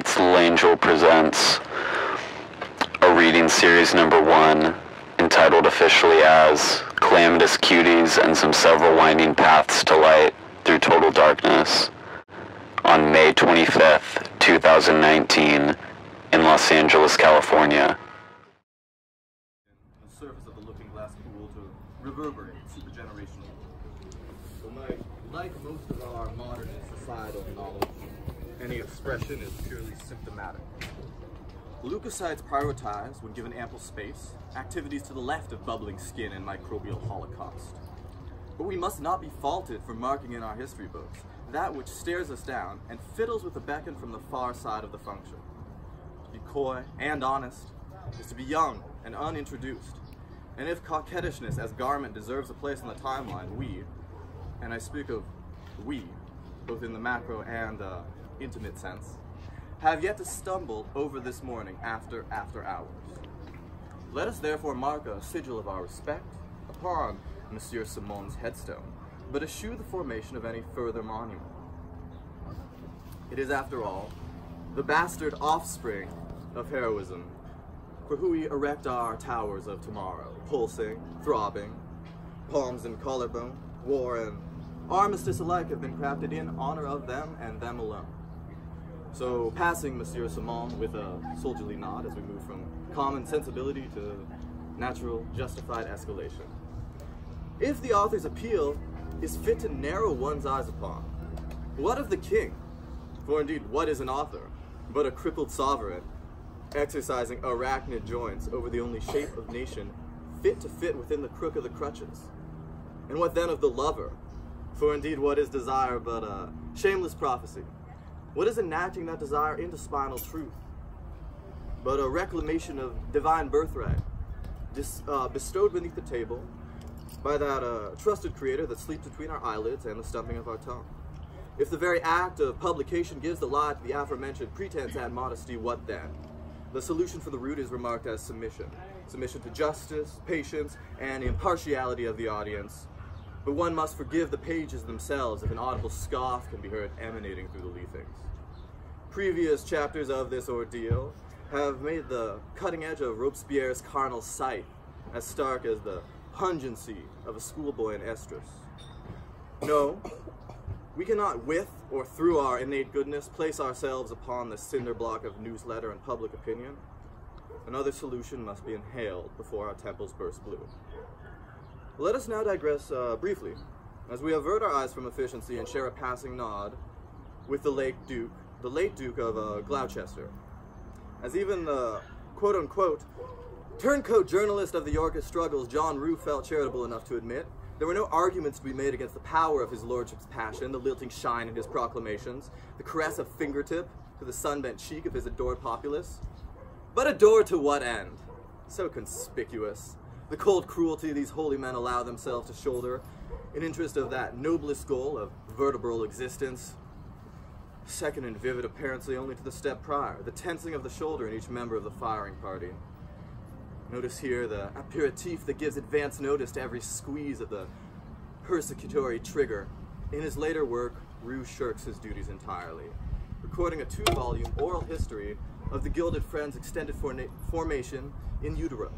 Kate's Little Angel presents a reading series number one entitled officially as Calamitous Cuties and Some Several Winding Paths to Light Through Total Darkness on May 25th, 2019 in Los Angeles, California. the surface of the looking glass pool to reverberate like, like most of our modern societal knowledge, any expression is purely symptomatic. Leukocytes prioritize, when given ample space, activities to the left of bubbling skin and microbial holocaust. But we must not be faulted for marking in our history books that which stares us down and fiddles with the beckon from the far side of the function. To be coy and honest is to be young and unintroduced. And if coquettishness as garment deserves a place on the timeline, we, and I speak of we, both in the macro and uh, intimate sense, have yet to stumble over this morning after after hours. Let us therefore mark a sigil of our respect upon Monsieur Simon's headstone, but eschew the formation of any further monument. It is, after all, the bastard offspring of heroism for who we erect our towers of tomorrow, pulsing, throbbing, palms and collarbone, war and armistice alike have been crafted in honor of them and them alone. So, passing Monsieur Simon with a soldierly nod as we move from common sensibility to natural, justified escalation. If the author's appeal is fit to narrow one's eyes upon, what of the king? For indeed, what is an author but a crippled sovereign exercising arachnid joints over the only shape of nation fit to fit within the crook of the crutches? And what then of the lover? For indeed, what is desire but a shameless prophecy? What is enacting that desire into spinal truth? But a reclamation of divine birthright, dis, uh, bestowed beneath the table by that uh, trusted creator that sleeps between our eyelids and the stumping of our tongue. If the very act of publication gives the lie to the aforementioned pretense and modesty, what then? The solution for the root is remarked as submission. Submission to justice, patience, and impartiality of the audience. But one must forgive the pages themselves if an audible scoff can be heard emanating through the leafings. Previous chapters of this ordeal have made the cutting edge of Robespierre's carnal sight as stark as the pungency of a schoolboy in estrus. No, we cannot with or through our innate goodness place ourselves upon the cinder block of newsletter and public opinion. Another solution must be inhaled before our temples burst blue. Let us now digress uh, briefly, as we avert our eyes from efficiency and share a passing nod with the late Duke, the late Duke of uh, Gloucester. As even the quote-unquote turncoat journalist of the Yorkist struggles, John Rue felt charitable enough to admit, there were no arguments to be made against the power of his lordship's passion, the lilting shine in his proclamations, the caress of fingertip to the sunbent cheek of his adored populace. But adored to what end? So conspicuous. The cold cruelty these holy men allow themselves to shoulder in interest of that noblest goal of vertebral existence. Second and vivid apparently only to the step prior, the tensing of the shoulder in each member of the firing party. Notice here the aperitif that gives advance notice to every squeeze of the persecutory trigger. In his later work, Rue shirks his duties entirely, recording a two-volume oral history of the Gilded Friends' extended formation in utero,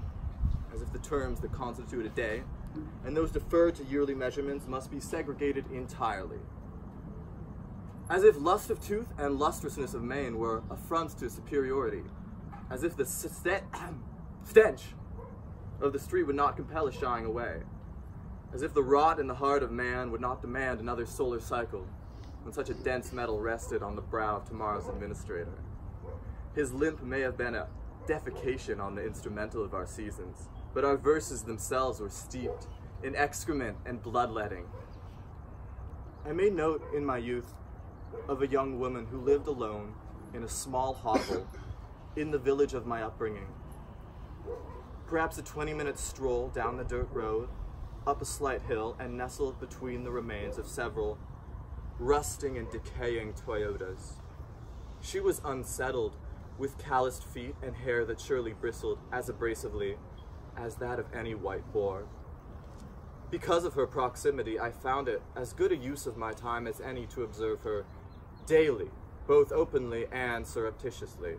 as if the terms that constitute a day and those deferred to yearly measurements must be segregated entirely. As if lust of tooth and lustrousness of mane were affronts to superiority, as if the stench of the street would not compel a shying away, as if the rot in the heart of man would not demand another solar cycle when such a dense metal rested on the brow of tomorrow's administrator. His limp may have been a defecation on the instrumental of our seasons, but our verses themselves were steeped in excrement and bloodletting. I made note in my youth of a young woman who lived alone in a small hovel in the village of my upbringing. Perhaps a 20 minute stroll down the dirt road, up a slight hill, and nestled between the remains of several rusting and decaying Toyotas. She was unsettled, with calloused feet and hair that surely bristled as abrasively as that of any white boar. Because of her proximity, I found it as good a use of my time as any to observe her daily both openly and surreptitiously.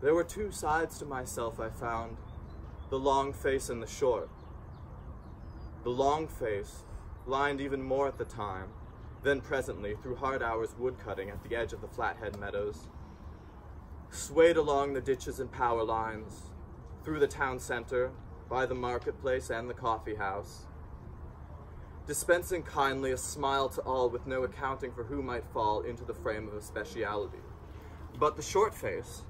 There were two sides to myself, I found the long face and the short. The long face, lined even more at the time, then presently, through hard hours woodcutting at the edge of the Flathead Meadows, swayed along the ditches and power lines, through the town center, by the marketplace and the coffee house, dispensing kindly a smile to all with no accounting for who might fall into the frame of a speciality. But the short face,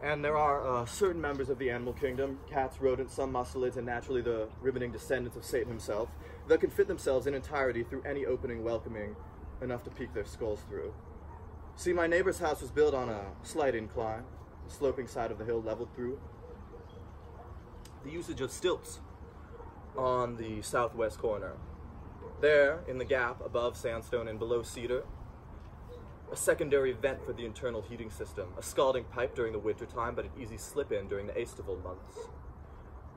and there are uh, certain members of the animal kingdom, cats, rodents, some mustelids, and naturally the ribboning descendants of Satan himself, that can fit themselves in entirety through any opening welcoming enough to peek their skulls through. See, my neighbor's house was built on a slight incline, the sloping side of the hill leveled through. The usage of stilts on the southwest corner. There, in the gap above sandstone and below cedar, a secondary vent for the internal heating system, a scalding pipe during the winter time, but an easy slip-in during the aestival months.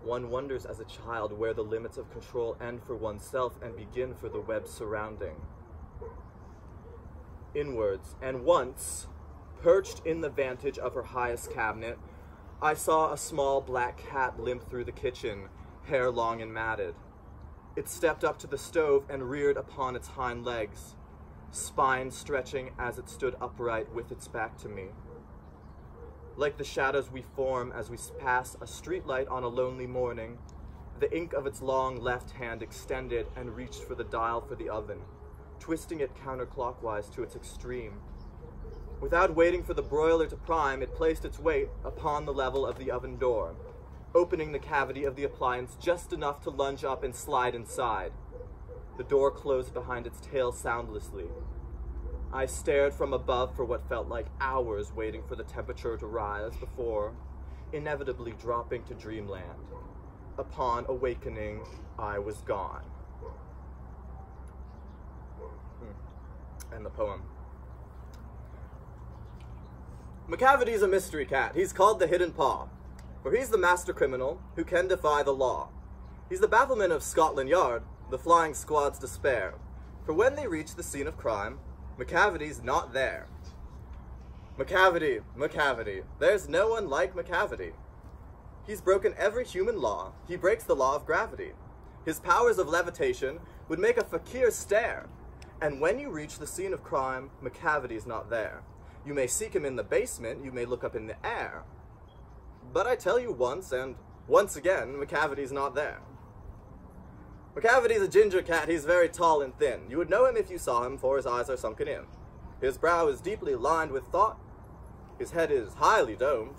One wonders as a child where the limits of control end for oneself and begin for the web surrounding. Inwards, and once, perched in the vantage of her highest cabinet, I saw a small black cat limp through the kitchen, hair long and matted. It stepped up to the stove and reared upon its hind legs, spine stretching as it stood upright with its back to me. Like the shadows we form as we pass a streetlight on a lonely morning, the ink of its long left hand extended and reached for the dial for the oven, twisting it counterclockwise to its extreme. Without waiting for the broiler to prime, it placed its weight upon the level of the oven door, opening the cavity of the appliance just enough to lunge up and slide inside. The door closed behind its tail soundlessly. I stared from above for what felt like hours waiting for the temperature to rise before inevitably dropping to dreamland. Upon awakening, I was gone. Hmm. And the poem. Macavity's a mystery cat. He's called the Hidden Paw, for he's the master criminal who can defy the law. He's the bafflement of Scotland Yard, the flying squad's despair. For when they reach the scene of crime, Macavity's not there. Macavity, Macavity, there's no one like Macavity. He's broken every human law. He breaks the law of gravity. His powers of levitation would make a fakir stare. And when you reach the scene of crime, Macavity's not there. You may seek him in the basement, you may look up in the air. But I tell you once, and once again, Macavity's not there. Macavity's a ginger cat. He's very tall and thin. You would know him if you saw him, for his eyes are sunken in. His brow is deeply lined with thought. His head is highly domed.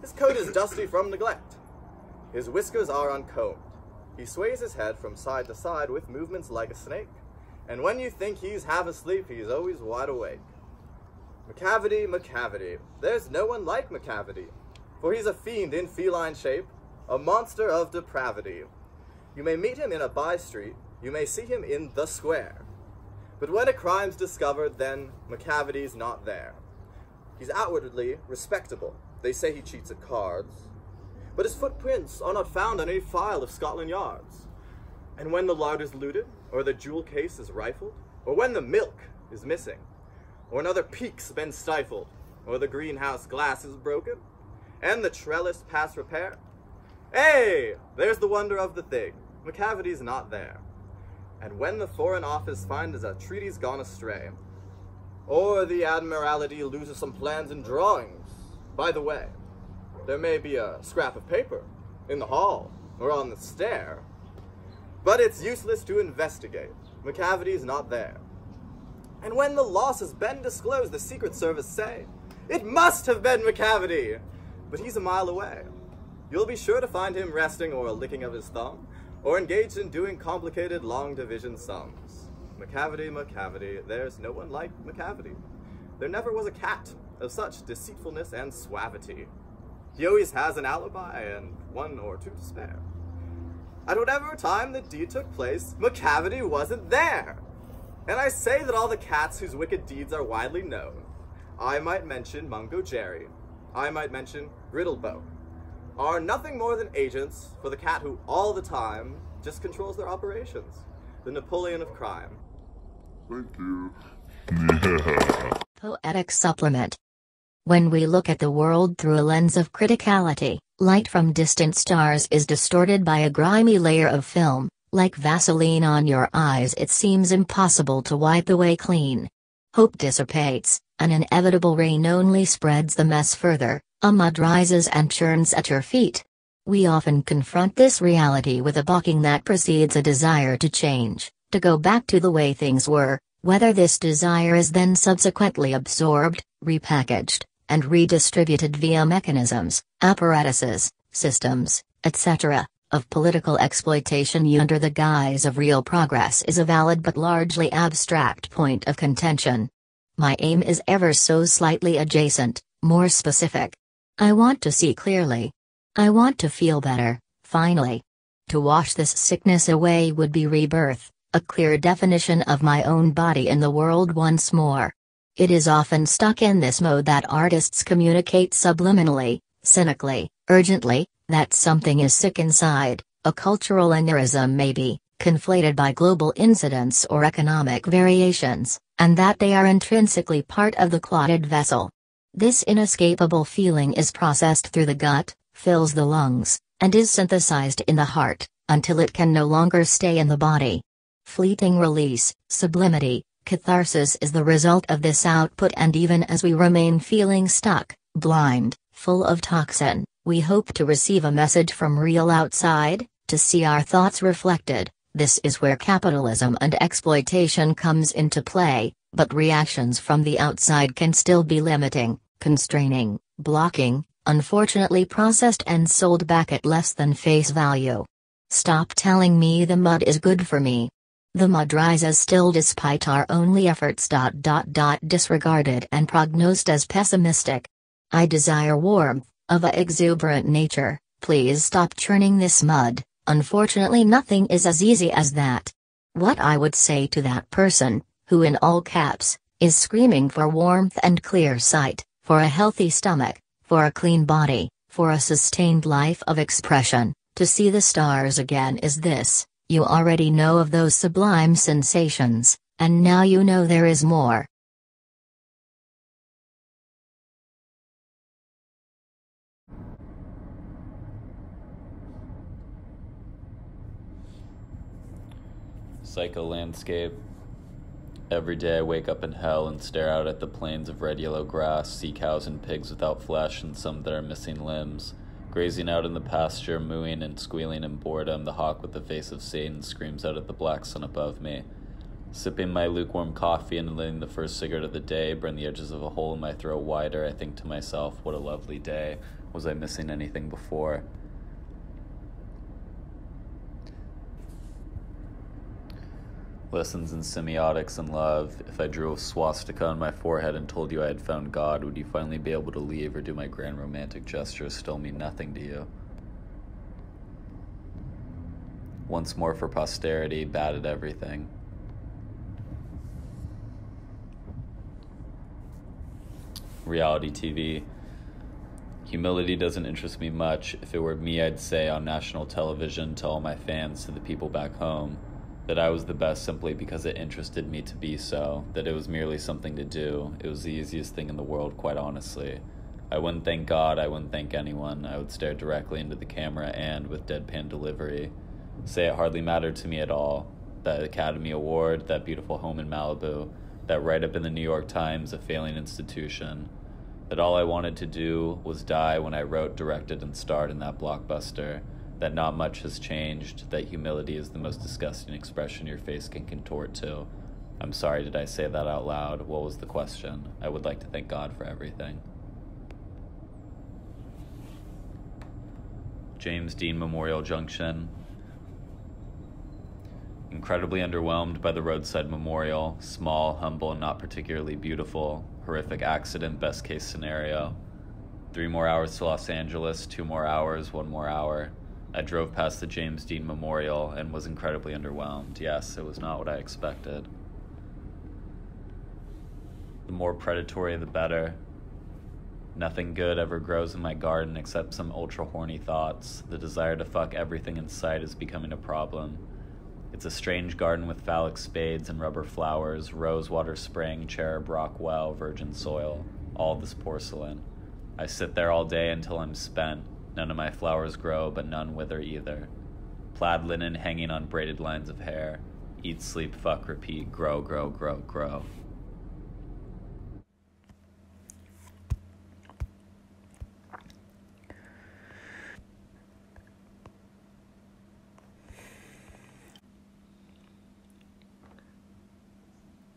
His coat is dusty from neglect. His whiskers are uncombed. He sways his head from side to side with movements like a snake. And when you think he's half asleep, he's always wide awake. Macavity, Macavity. There's no one like Macavity, for he's a fiend in feline shape, a monster of depravity. You may meet him in a by-street, you may see him in the square. But when a crime's discovered, then Macavity's not there. He's outwardly respectable. They say he cheats at cards. But his footprints are not found on any file of Scotland Yards. And when the lard is looted, or the jewel case is rifled, or when the milk is missing, or another Peke's been stifled, or the greenhouse glass is broken, and the trellis past repair, Hey, there's the wonder of the thing. Macavity's not there. And when the Foreign Office finds a treaty's gone astray, or the Admiralty loses some plans and drawings, by the way, there may be a scrap of paper in the hall or on the stair, but it's useless to investigate. Macavity's not there. And when the loss has been disclosed, the Secret Service say, it must have been Macavity, but he's a mile away. You'll be sure to find him resting or licking of his thumb, or engaged in doing complicated long division sums. Macavity, Macavity, there's no one like Macavity. There never was a cat of such deceitfulness and suavity. He always has an alibi and one or two to spare. At whatever time the deed took place, Macavity wasn't there. And I say that all the cats whose wicked deeds are widely known. I might mention Mungojerrie. I might mention Riddlebow are nothing more than agents for the cat who all the time just controls their operations. The Napoleon of crime. Thank you. Yeah. Poetic Supplement. When we look at the world through a lens of criticality, light from distant stars is distorted by a grimy layer of film, like Vaseline on your eyes, it seems impossible to wipe away clean. Hope dissipates, an inevitable rain only spreads the mess further, a mud rises and churns at your feet. We often confront this reality with a balking that precedes a desire to change, to go back to the way things were, whether this desire is then subsequently absorbed, repackaged, and redistributed via mechanisms, apparatuses, systems, etc., of political exploitation under the guise of real progress is a valid but largely abstract point of contention. My aim is ever so slightly adjacent, more specific. I want to see clearly. I want to feel better, finally. To wash this sickness away would be rebirth, a clear definition of my own body in the world once more. It is often stuck in this mode that artists communicate subliminally, cynically, urgently, that something is sick inside, a cultural aneurysm maybe, conflated by global incidents or economic variations, and that they are intrinsically part of the clotted vessel. This inescapable feeling is processed through the gut, fills the lungs, and is synthesized in the heart, until it can no longer stay in the body. Fleeting release, sublimity, catharsis is the result of this output, and even as we remain feeling stuck, blind, full of toxin, we hope to receive a message from real outside, to see our thoughts reflected. This is where capitalism and exploitation comes into play, but reactions from the outside can still be limiting, constraining, blocking, unfortunately processed and sold back at less than face value. Stop telling me the mud is good for me. The mud rises still despite our only efforts. Dot, dot, dot, disregarded and prognosed as pessimistic. I desire warmth, of a exuberant nature, please stop churning this mud, unfortunately, nothing is as easy as that. What I would say to that person, who in all caps, is screaming for warmth and clear sight, for a healthy stomach, for a clean body, for a sustained life of expression, to see the stars again is this you already know of those sublime sensations, and now you know there is more. Psycho landscape. Every day I wake up in hell and stare out at the plains of red yellow grass, see cows and pigs without flesh, and some that are missing limbs. Grazing out in the pasture, mooing and squealing in boredom, the hawk with the face of Satan screams out at the black sun above me. Sipping my lukewarm coffee and letting the first cigarette of the day burn the edges of a hole in my throat wider, I think to myself, what a lovely day. Was I missing anything before? Lessons in semiotics and love. If I drew a swastika on my forehead and told you I had found God, would you finally be able to leave, or do my grand romantic gestures still mean nothing to you? Once more for posterity, bad at everything. Reality TV. Humility doesn't interest me much. If it were me, I'd say on national television to all my fans, to the people back home that I was the best simply because it interested me to be so, that it was merely something to do. It was the easiest thing in the world, quite honestly. I wouldn't thank God, I wouldn't thank anyone. I would stare directly into the camera and, with deadpan delivery, say it hardly mattered to me at all. That Academy Award, that beautiful home in Malibu, that write up in the New York Times, a failing institution. That all I wanted to do was die when I wrote, directed, and starred in that blockbuster that not much has changed, that humility is the most disgusting expression your face can contort to. I'm sorry, did I say that out loud? What was the question? I would like to thank God for everything. James Dean Memorial Junction. Incredibly underwhelmed by the roadside memorial. Small, humble, and not particularly beautiful. Horrific accident, best case scenario. Three more hours to Los Angeles, two more hours, one more hour. I drove past the James Dean Memorial and was incredibly underwhelmed. Yes, it was not what I expected. The more predatory, the better. Nothing good ever grows in my garden except some ultra horny thoughts. The desire to fuck everything in sight is becoming a problem. It's a strange garden with phallic spades and rubber flowers, rosewater spring, cherub rock well, virgin soil, all this porcelain. I sit there all day until I'm spent. None of my flowers grow, but none wither either. Plaid linen hanging on braided lines of hair. Eat, sleep, fuck, repeat, grow, grow, grow, grow.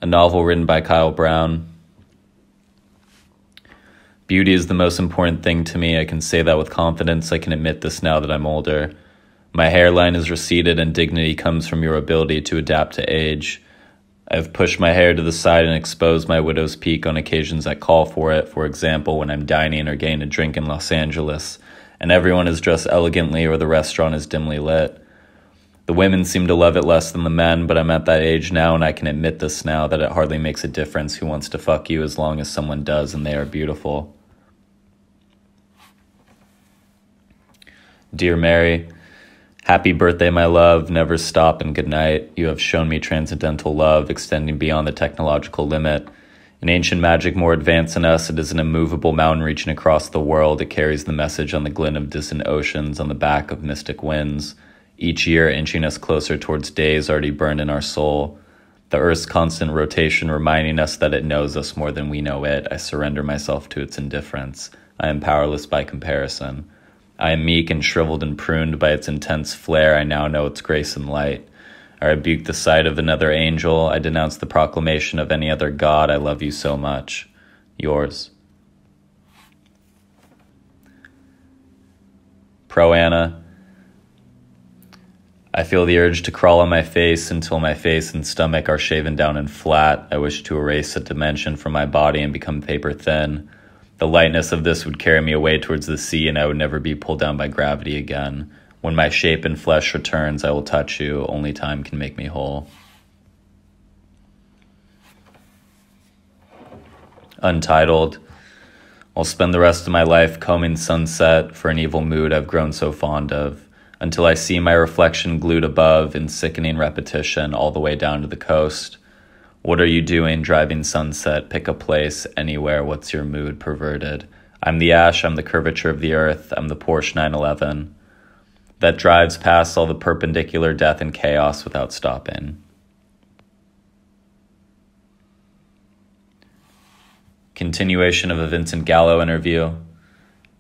a novel written by Kyle Brown. Beauty is the most important thing to me. I can say that with confidence. I can admit this now that I'm older. My hairline is receded, and dignity comes from your ability to adapt to age. I've pushed my hair to the side and exposed my widow's peak on occasions that call for it, for example, when I'm dining or getting a drink in Los Angeles, and everyone is dressed elegantly or the restaurant is dimly lit. The women seem to love it less than the men, but I'm at that age now and I can admit this now that it hardly makes a difference who wants to fuck you as long as someone does and they are beautiful. Dear Mary, happy birthday, my love. Never stop and good night. You have shown me transcendental love extending beyond the technological limit. In ancient magic more advanced than us, it is an immovable mountain reaching across the world. It carries the message on the glint of distant oceans, on the back of mystic winds each year inching us closer towards days already burned in our soul. The Earth's constant rotation reminding us that it knows us more than we know it. I surrender myself to its indifference. I am powerless by comparison. I am meek and shriveled and pruned by its intense flare. I now know its grace and light. I rebuke the sight of another angel. I denounce the proclamation of any other God. I love you so much. Yours. Pro Anna. I feel the urge to crawl on my face until my face and stomach are shaven down and flat. I wish to erase a dimension from my body and become paper thin. The lightness of this would carry me away towards the sea, and I would never be pulled down by gravity again. When my shape and flesh returns, I will touch you. Only time can make me whole. Untitled. I'll spend the rest of my life combing sunset for an evil mood I've grown so fond of until I see my reflection glued above in sickening repetition all the way down to the coast. What are you doing driving sunset? Pick a place, anywhere. What's your mood? Perverted. I'm the ash, I'm the curvature of the earth, I'm the Porsche 911 that drives past all the perpendicular death and chaos without stopping. Continuation of a Vincent Gallo interview.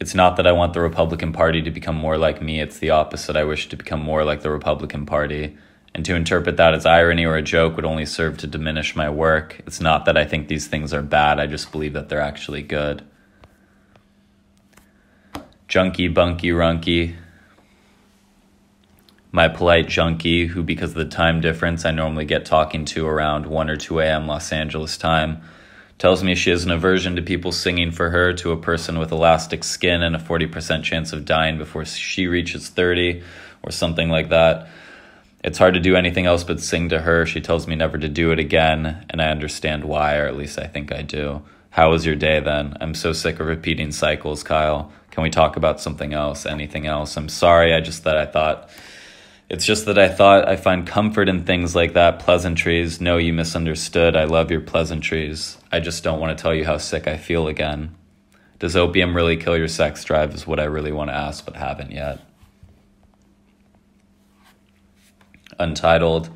It's not that I want the Republican Party to become more like me, it's the opposite. I wish to become more like the Republican Party. And to interpret that as irony or a joke would only serve to diminish my work. It's not that I think these things are bad, I just believe that they're actually good. Junkie, bunky, runky. My polite junkie, who, because of the time difference, I normally get talking to around 1 or 2 a.m. Los Angeles time tells me she has an aversion to people singing for her to a person with elastic skin and a 40% chance of dying before she reaches 30 or something like that. It's hard to do anything else but sing to her. She tells me never to do it again, and I understand why, or at least I think I do. How was your day then? I'm so sick of repeating cycles, Kyle. Can we talk about something else, anything else? I'm sorry, I just that I thought it's just that I thought I find comfort in things like that pleasantries. No, you misunderstood. I love your pleasantries. I just don't want to tell you how sick I feel again. Does opium really kill your sex drive? Is what I really want to ask, but haven't yet. Untitled.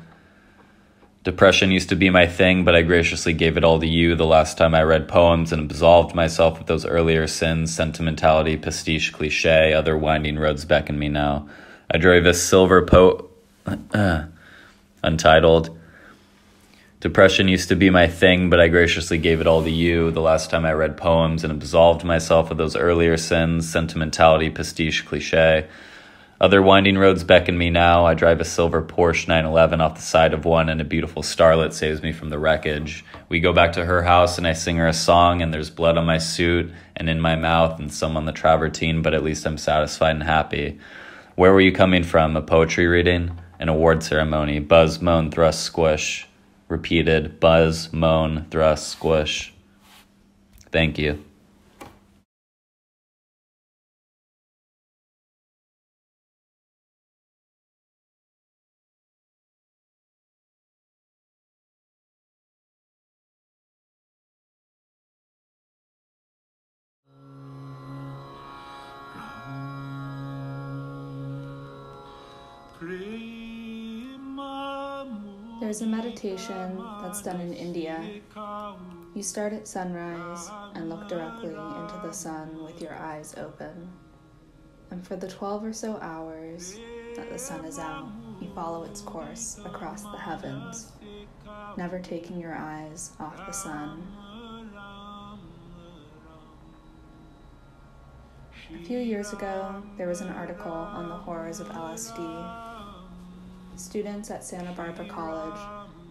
Depression used to be my thing, but I graciously gave it all to you the last time I read poems and absolved myself of those earlier sins sentimentality, pastiche, cliche, other winding roads beckon me now. I drove a silver po. Uh, untitled. Depression used to be my thing, but I graciously gave it all to you the last time I read poems and absolved myself of those earlier sins sentimentality, pastiche, cliche. Other winding roads beckon me now. I drive a silver Porsche 911 off the side of one, and a beautiful starlet saves me from the wreckage. We go back to her house, and I sing her a song, and there's blood on my suit and in my mouth, and some on the travertine, but at least I'm satisfied and happy. Where were you coming from? A poetry reading? An award ceremony? Buzz, moan, thrust, squish. Repeated. Buzz, moan, thrust, squish. Thank you. There's a meditation that's done in India. You start at sunrise and look directly into the sun with your eyes open. And for the 12 or so hours that the sun is out, you follow its course across the heavens, never taking your eyes off the sun. A few years ago, there was an article on the horrors of LSD. Students at Santa Barbara College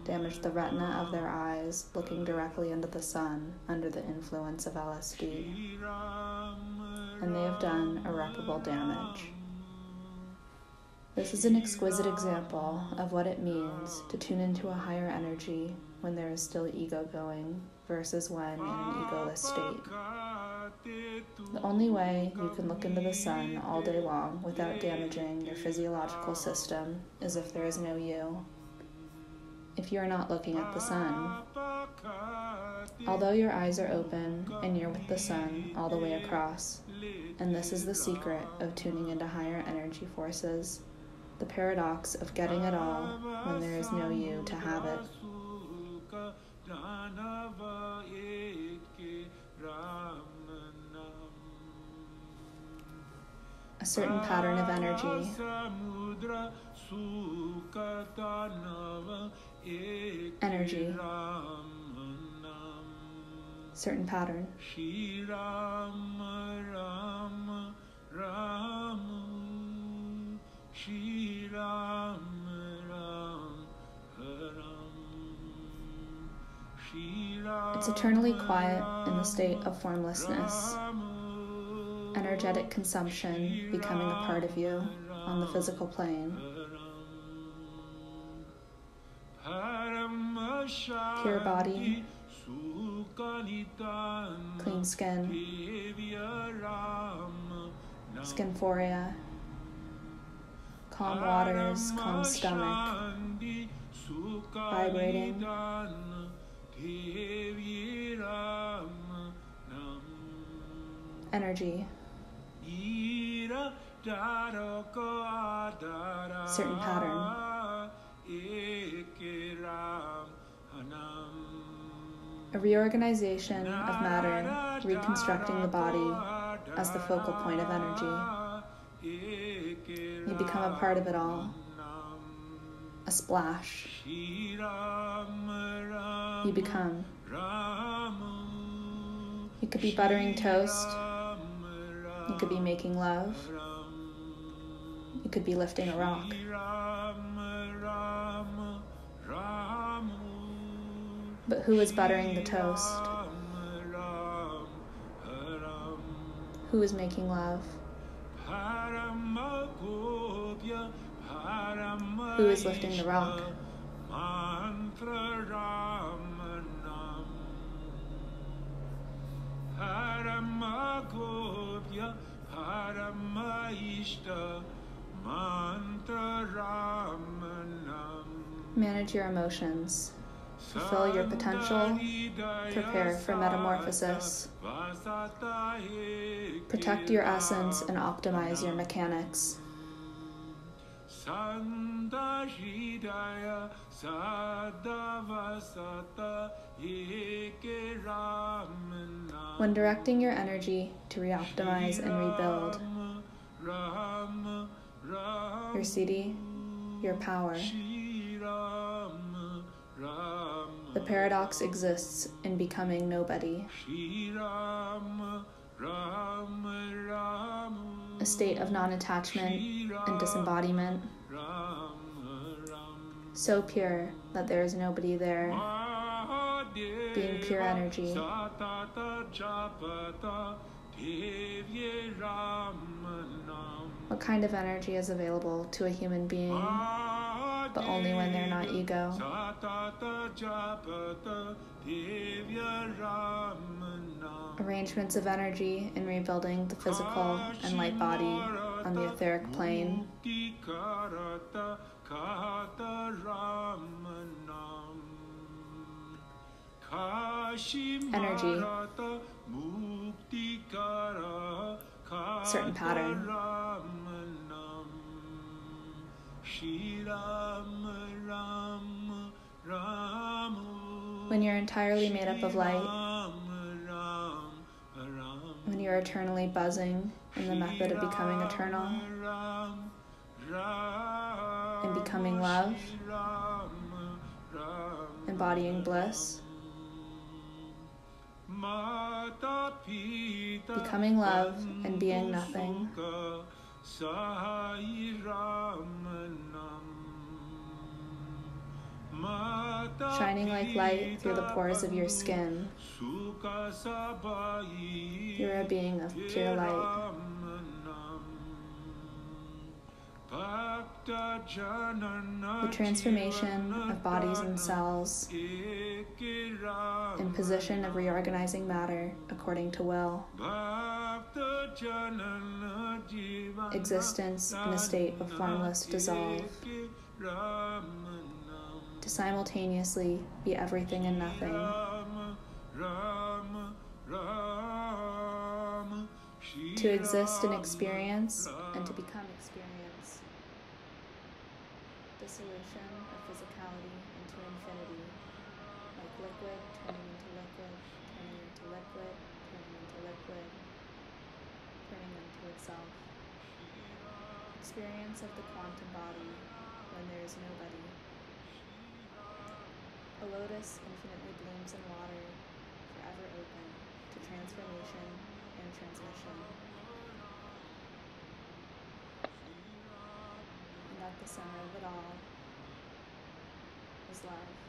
damaged the retina of their eyes looking directly into the sun under the influence of LSD. And they have done irreparable damage. This is an exquisite example of what it means to tune into a higher energy when there is still ego going versus when in an egoless state. The only way you can look into the sun all day long without damaging your physiological system is if there is no you. If you are not looking at the sun, although your eyes are open and you're with the sun all the way across, and this is the secret of tuning into higher energy forces, the paradox of getting it all when there is no you to have it. Certain pattern of energy. Energy. Certain pattern. It's eternally quiet in the state of formlessness energetic consumption becoming a part of you on the physical plane. Pure body, clean skin, skinphoria, calm waters, calm stomach, vibrating energy certain pattern. A reorganization of matter, reconstructing the body as the focal point of energy. You become a part of it all. A splash. You become. You could be buttering toast you could be making love. It could be lifting a rock. But who is buttering the toast? Who is making love? Who is lifting the rock? Manage your emotions. Fulfill your potential. Prepare for metamorphosis. Protect your essence and optimize your mechanics. When directing your energy to reoptimize and rebuild, your city, your power, the paradox exists in becoming nobody. A state of non attachment and disembodiment so pure that there is nobody there, being pure energy. What kind of energy is available to a human being, but only when they're not ego? Arrangements of energy in rebuilding the physical and light body on the etheric plane. Energy, certain pattern. When you're entirely made up of light, when you're eternally buzzing in the method of becoming eternal and becoming love, embodying bliss. Becoming love and being nothing. Shining like light through the pores of your skin. You're a being of pure light. The transformation of bodies and cells in position of reorganizing matter according to will. Existence in a state of formless dissolve. To simultaneously be everything and nothing. To exist in experience and to become experience. Dissolution of physicality into infinity, like liquid turning into liquid, turning into liquid, turning into liquid, turning into itself. Experience of the quantum body when there is nobody. A lotus infinitely blooms in water, forever open to transformation and transmission. And at the center of it all is love.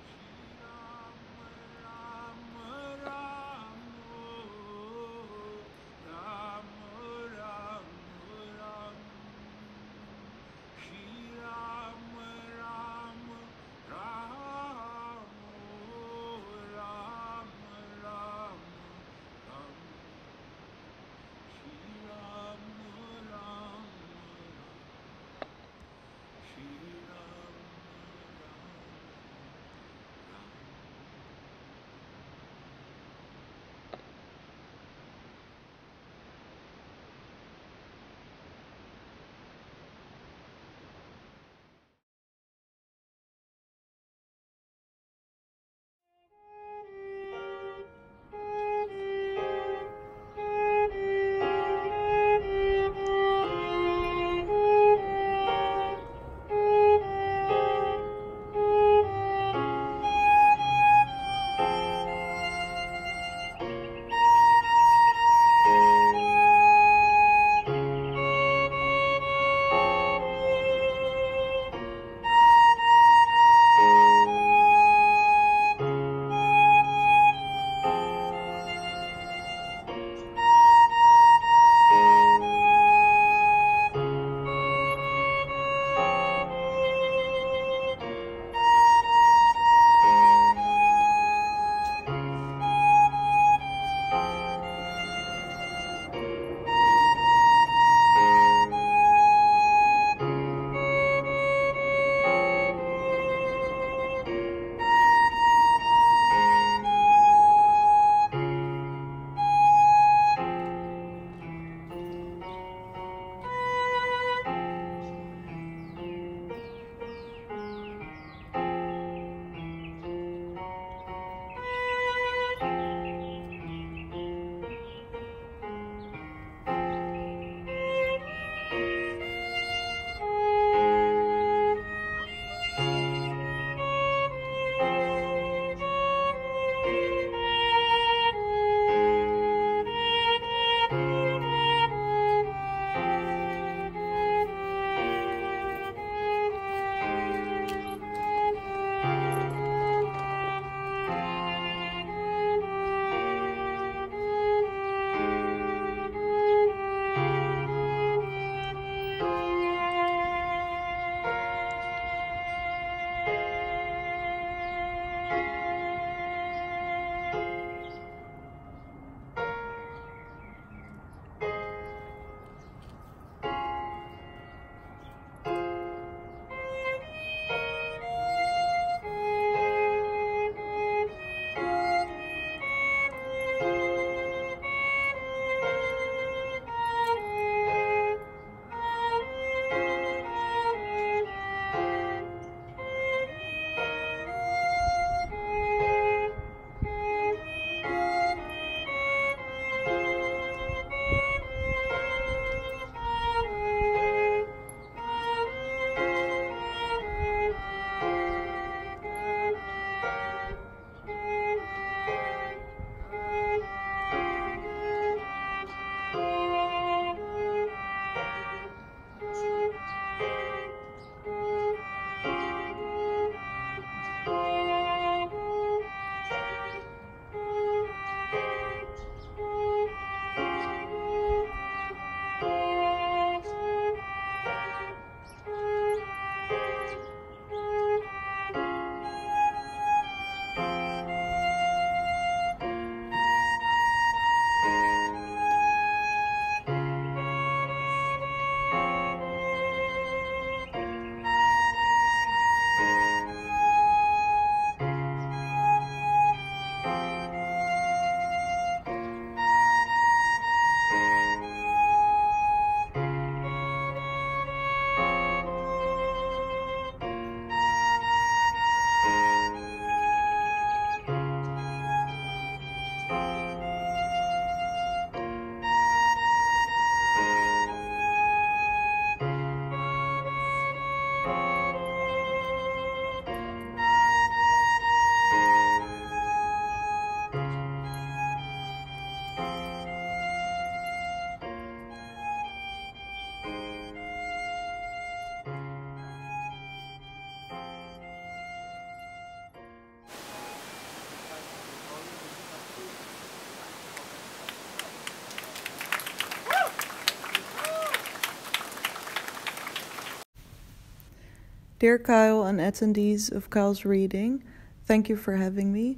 Dear Kyle and attendees of Kyle's reading, thank you for having me.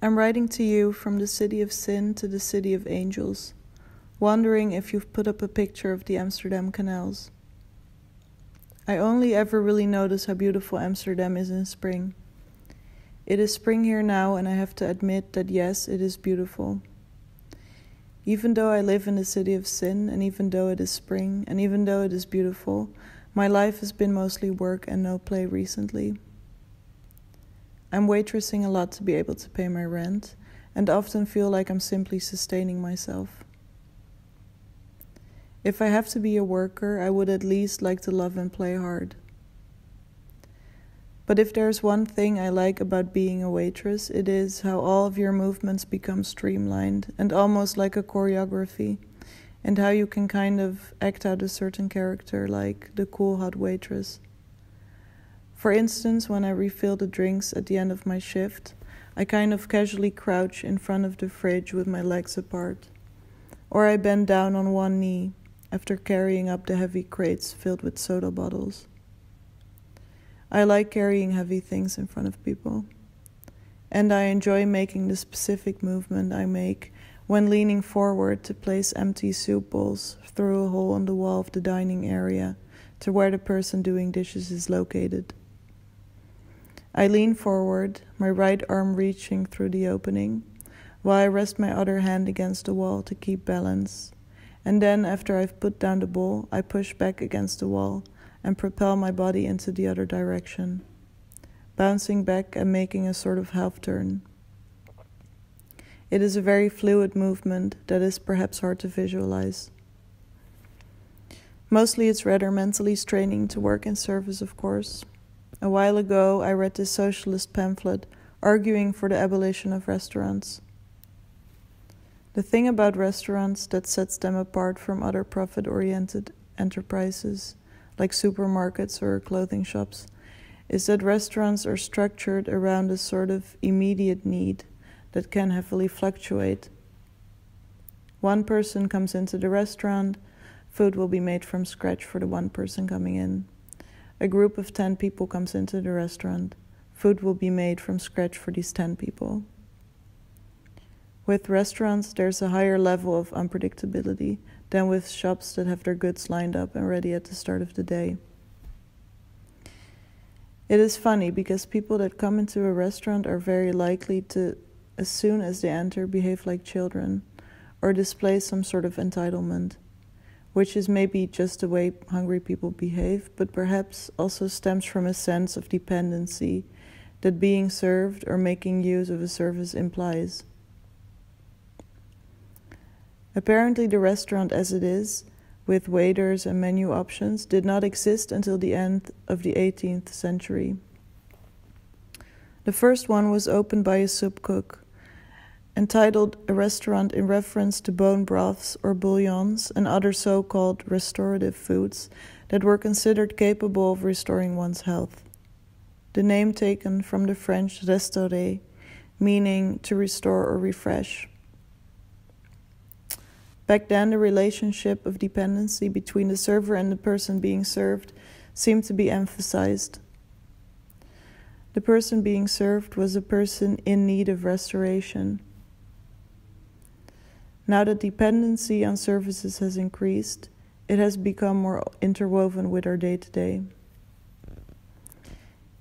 I'm writing to you from the city of sin to the city of angels, wondering if you've put up a picture of the Amsterdam canals. I only ever really notice how beautiful Amsterdam is in spring. It is spring here now, and I have to admit that yes, it is beautiful. Even though I live in the city of sin, and even though it is spring, and even though it is beautiful, my life has been mostly work and no play recently. I'm waitressing a lot to be able to pay my rent, and often feel like I'm simply sustaining myself. If I have to be a worker, I would at least like to love and play hard. But if there's one thing I like about being a waitress, it is how all of your movements become streamlined and almost like a choreography and how you can kind of act out a certain character, like the cool hot waitress. For instance, when I refill the drinks at the end of my shift, I kind of casually crouch in front of the fridge with my legs apart. Or I bend down on one knee after carrying up the heavy crates filled with soda bottles. I like carrying heavy things in front of people. And I enjoy making the specific movement I make when leaning forward to place empty soup bowls through a hole in the wall of the dining area to where the person doing dishes is located. I lean forward, my right arm reaching through the opening, while I rest my other hand against the wall to keep balance. And then, after I've put down the bowl, I push back against the wall and propel my body into the other direction, bouncing back and making a sort of half turn. It is a very fluid movement that is perhaps hard to visualize. Mostly it's rather mentally straining to work in service, of course. A while ago, I read this socialist pamphlet arguing for the abolition of restaurants. The thing about restaurants that sets them apart from other profit oriented enterprises, like supermarkets or clothing shops, is that restaurants are structured around a sort of immediate need that can heavily fluctuate. One person comes into the restaurant, food will be made from scratch for the one person coming in. A group of 10 people comes into the restaurant, food will be made from scratch for these 10 people. With restaurants, there's a higher level of unpredictability than with shops that have their goods lined up and ready at the start of the day. It is funny because people that come into a restaurant are very likely to as soon as they enter, behave like children or display some sort of entitlement, which is maybe just the way hungry people behave, but perhaps also stems from a sense of dependency that being served or making use of a service implies. Apparently, the restaurant as it is, with waiters and menu options, did not exist until the end of the 18th century. The first one was opened by a soup cook entitled A Restaurant in reference to bone broths or bouillons and other so called restorative foods that were considered capable of restoring one's health. The name taken from the French restaurer, meaning to restore or refresh. Back then, the relationship of dependency between the server and the person being served seemed to be emphasized. The person being served was a person in need of restoration now that dependency on services has increased, it has become more interwoven with our day to day.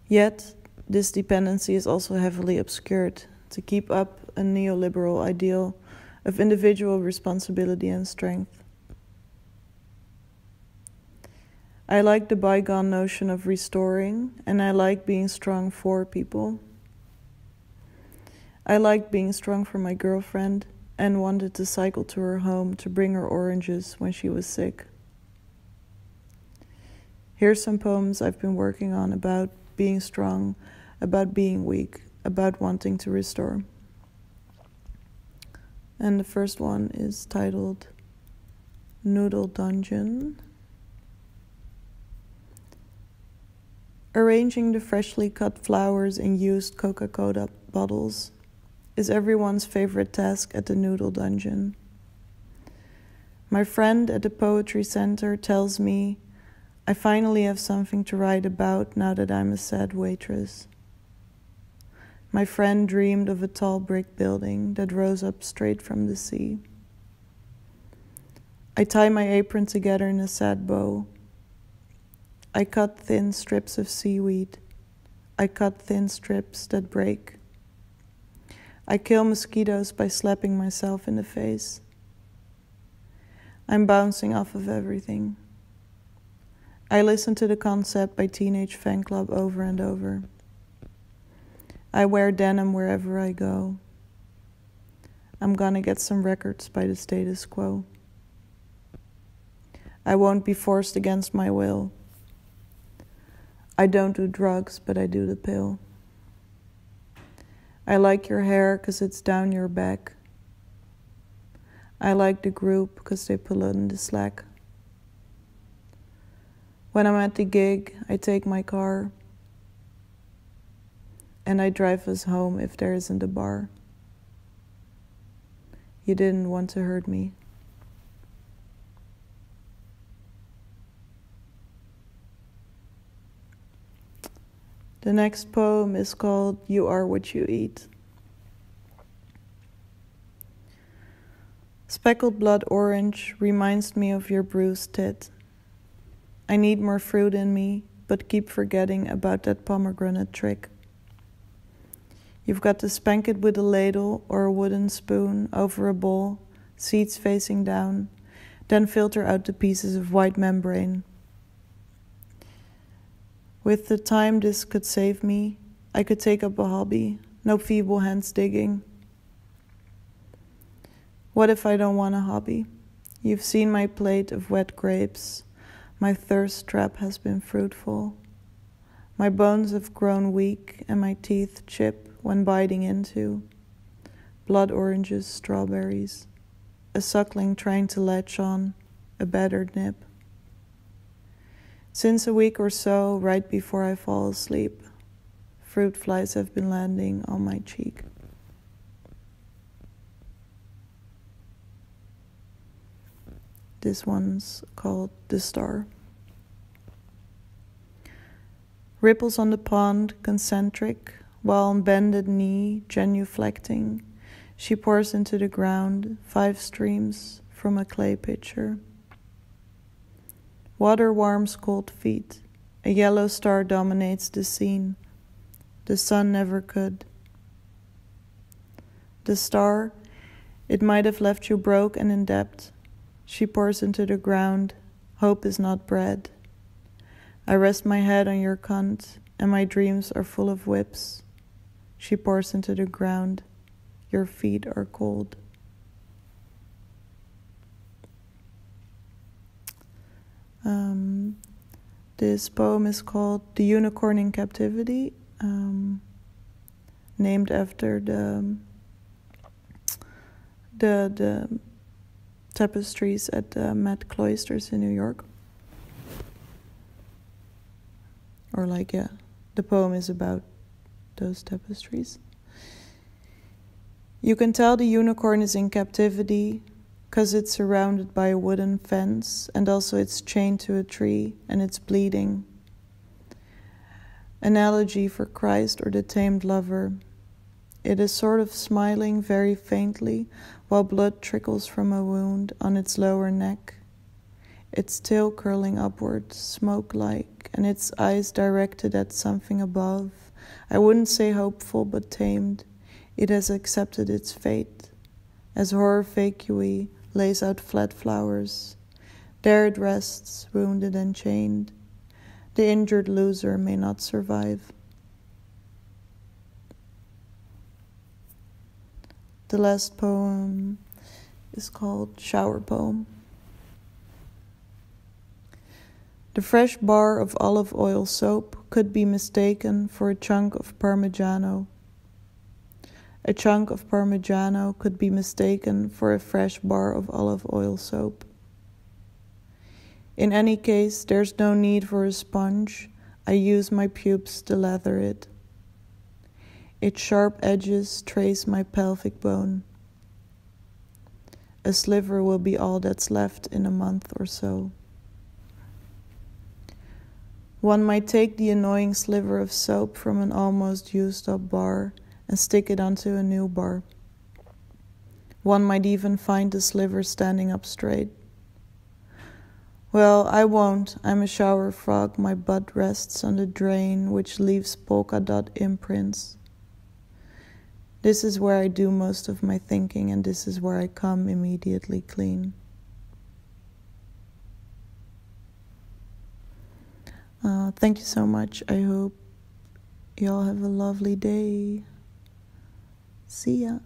Yet, this dependency is also heavily obscured to keep up a neoliberal ideal of individual responsibility and strength. I like the bygone notion of restoring, and I like being strong for people. I like being strong for my girlfriend and wanted to cycle to her home to bring her oranges when she was sick. Here's some poems I've been working on about being strong, about being weak, about wanting to restore. And the first one is titled Noodle Dungeon. Arranging the freshly cut flowers in used Coca Cola bottles is everyone's favorite task at the noodle dungeon. My friend at the Poetry Center tells me I finally have something to write about now that I'm a sad waitress. My friend dreamed of a tall brick building that rose up straight from the sea. I tie my apron together in a sad bow. I cut thin strips of seaweed. I cut thin strips that break. I kill mosquitoes by slapping myself in the face. I'm bouncing off of everything. I listen to the concept by Teenage Fanclub over and over. I wear denim wherever I go. I'm gonna get some records by the status quo. I won't be forced against my will. I don't do drugs, but I do the pill. I like your hair because it's down your back. I like the group because they pull in the slack. When I'm at the gig, I take my car and I drive us home if there isn't a bar. You didn't want to hurt me. The next poem is called You Are What You Eat. Speckled blood orange reminds me of your bruised tit. I need more fruit in me, but keep forgetting about that pomegranate trick. You've got to spank it with a ladle or a wooden spoon over a bowl, seeds facing down, then filter out the pieces of white membrane. With the time this could save me, I could take up a hobby, no feeble hands digging. What if I don't want a hobby? You've seen my plate of wet grapes, my thirst trap has been fruitful. My bones have grown weak and my teeth chip when biting into blood oranges, strawberries, a suckling trying to latch on, a battered nip. Since a week or so, right before I fall asleep, fruit flies have been landing on my cheek. This one's called The Star. Ripples on the pond, concentric, while on bended knee, genuflecting, she pours into the ground five streams from a clay pitcher. Water warms cold feet. A yellow star dominates the scene. The sun never could. The star, it might have left you broke and in debt, she pours into the ground. Hope is not bread. I rest my head on your cunt, and my dreams are full of whips. She pours into the ground. Your feet are cold. Um, this poem is called The Unicorn in Captivity, um, named after the, the, the tapestries at the Met Cloisters in New York. Or, like, yeah, the poem is about those tapestries. You can tell the unicorn is in captivity because it's surrounded by a wooden fence and also it's chained to a tree and it's bleeding. Analogy for Christ or the tamed lover. It is sort of smiling very faintly while blood trickles from a wound on its lower neck. Its tail curling upward, smoke like, and its eyes directed at something above. I wouldn't say hopeful, but tamed. It has accepted its fate. As horror vacui lays out flat flowers, there it rests, wounded and chained. The injured loser may not survive. The last poem is called Shower Poem. The fresh bar of olive oil soap could be mistaken for a chunk of Parmigiano. A chunk of Parmigiano could be mistaken for a fresh bar of olive oil soap. In any case, there's no need for a sponge. I use my pubes to lather it. Its sharp edges trace my pelvic bone. A sliver will be all that's left in a month or so. One might take the annoying sliver of soap from an almost used up bar and stick it onto a new bar. One might even find the sliver standing up straight. Well, I won't. I'm a shower frog. My butt rests on the drain, which leaves polka dot imprints. This is where I do most of my thinking, and this is where I come immediately clean. Uh, thank you so much. I hope you all have a lovely day. See ya.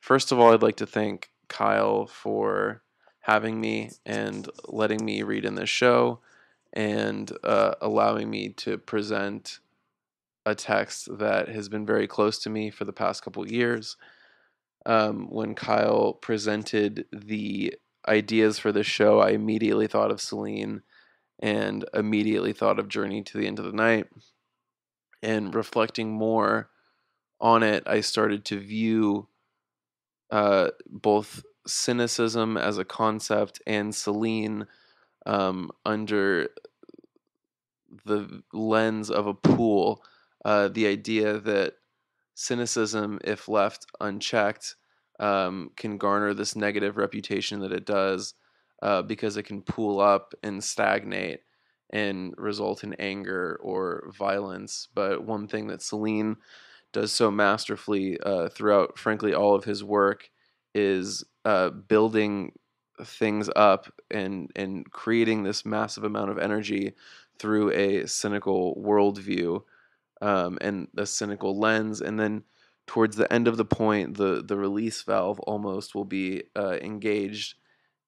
First of all, I'd like to thank Kyle for having me and letting me read in this show and uh, allowing me to present a text that has been very close to me for the past couple years. Um, when Kyle presented the ideas for this show, I immediately thought of Celine and immediately thought of Journey to the End of the Night. And reflecting more on it, I started to view uh, both cynicism as a concept and Celine um, under the lens of a pool. Uh, the idea that cynicism, if left unchecked, um, can garner this negative reputation that it does uh, because it can pool up and stagnate and result in anger or violence. But one thing that Celine does so masterfully uh, throughout, frankly, all of his work is uh, building things up and and creating this massive amount of energy through a cynical worldview um, and a cynical lens, and then towards the end of the point, the the release valve almost will be uh, engaged,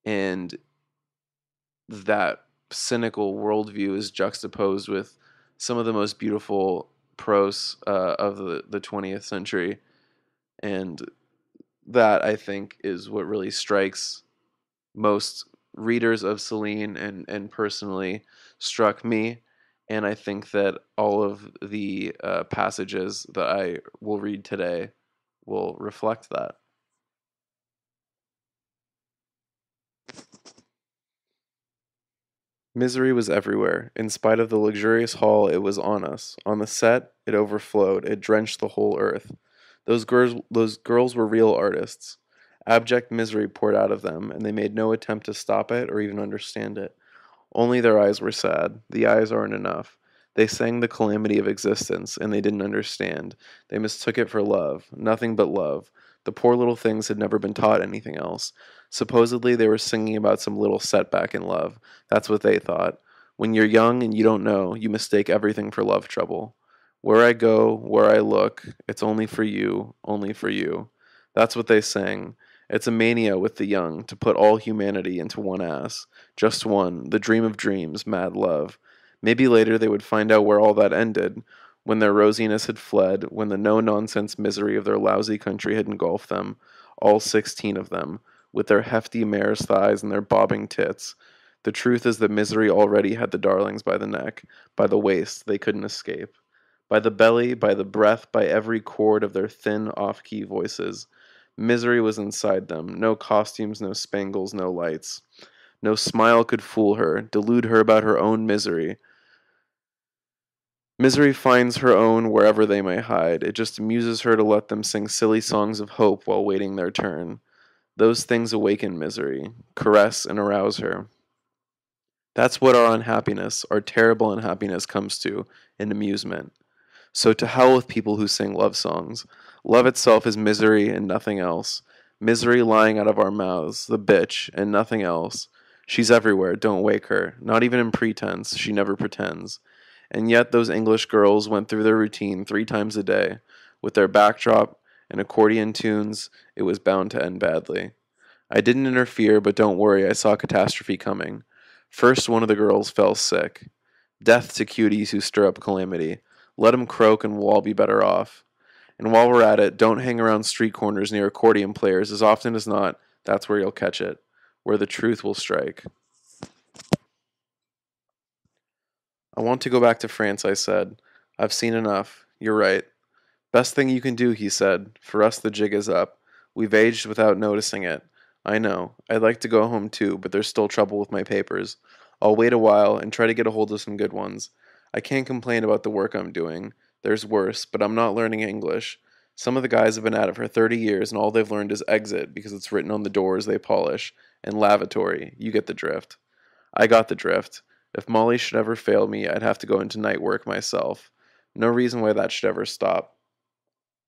and that cynical worldview is juxtaposed with some of the most beautiful prose uh, of the, the 20th century. And that I think is what really strikes most readers of Celine and, and personally struck me. And I think that all of the uh, passages that I will read today will reflect that. Misery was everywhere. In spite of the luxurious hall, it was on us. On the set, it overflowed. It drenched the whole earth. Those girls, those girls were real artists. Abject misery poured out of them, and they made no attempt to stop it or even understand it. Only their eyes were sad. The eyes aren't enough. They sang the calamity of existence, and they didn't understand. They mistook it for love, nothing but love. The poor little things had never been taught anything else. Supposedly, they were singing about some little setback in love. That's what they thought. When you're young and you don't know, you mistake everything for love trouble. Where I go, where I look, it's only for you, only for you. That's what they sang. It's a mania with the young to put all humanity into one ass. Just one, the dream of dreams, mad love. Maybe later they would find out where all that ended, when their rosiness had fled, when the no nonsense misery of their lousy country had engulfed them, all sixteen of them, with their hefty mare's thighs and their bobbing tits. The truth is that misery already had the darlings by the neck, by the waist, they couldn't escape by the belly, by the breath, by every chord of their thin, off key voices. Misery was inside them. No costumes, no spangles, no lights. No smile could fool her, delude her about her own misery. Misery finds her own wherever they may hide. It just amuses her to let them sing silly songs of hope while waiting their turn. Those things awaken misery, caress and arouse her. That's what our unhappiness, our terrible unhappiness, comes to in amusement. So to hell with people who sing love songs. Love itself is misery and nothing else. Misery lying out of our mouths, the bitch, and nothing else. She's everywhere, don't wake her. Not even in pretense, she never pretends. And yet those English girls went through their routine three times a day. With their backdrop and accordion tunes, it was bound to end badly. I didn't interfere, but don't worry, I saw catastrophe coming. First, one of the girls fell sick. Death to cuties who stir up calamity. Let him croak and we'll all be better off. And while we're at it, don't hang around street corners near accordion players. As often as not, that's where you'll catch it, where the truth will strike. I want to go back to France, I said. I've seen enough. You're right. Best thing you can do, he said. For us, the jig is up. We've aged without noticing it. I know. I'd like to go home too, but there's still trouble with my papers. I'll wait a while and try to get a hold of some good ones. I can't complain about the work I'm doing. There's worse, but I'm not learning English. Some of the guys have been at it for 30 years, and all they've learned is exit because it's written on the doors they polish, and lavatory. You get the drift. I got the drift. If Molly should ever fail me, I'd have to go into night work myself. No reason why that should ever stop.